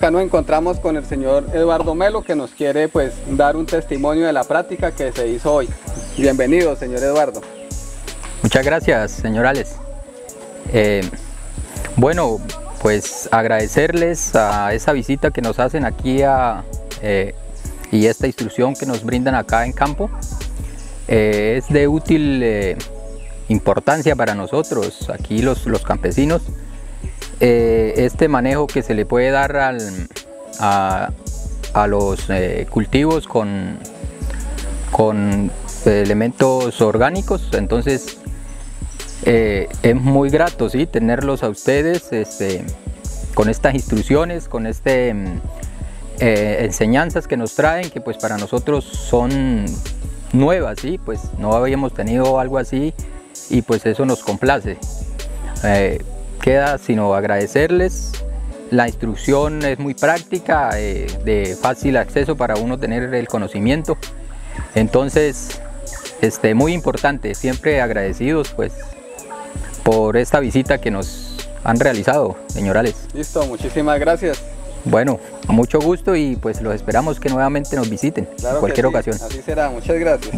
Acá nos encontramos con el señor Eduardo Melo que nos quiere pues dar un testimonio de la práctica que se hizo hoy. Bienvenido, señor Eduardo. Muchas gracias, señor Alex. Eh, bueno, pues agradecerles a esa visita que nos hacen aquí eh, y esta instrucción que nos brindan acá en campo. Eh, es de útil importancia para nosotros, aquí los, los campesinos, eh, este manejo que se le puede dar a, los eh, cultivos con, con elementos orgánicos, entonces eh, es muy grato ¿sí? tenerlos a ustedes este, con estas instrucciones, con este enseñanzas que nos traen, que pues para nosotros son nuevas, ¿sí? pues no habíamos tenido algo así y pues eso nos complace queda sino agradecerles. La instrucción es muy práctica, eh, de fácil acceso para uno tener el conocimiento. Entonces, este, muy importante, siempre agradecidos pues por esta visita que nos han realizado, señorales. Listo, muchísimas gracias. Bueno, mucho gusto y pues los esperamos que nuevamente nos visiten en cualquier ocasión. Así será, muchas gracias.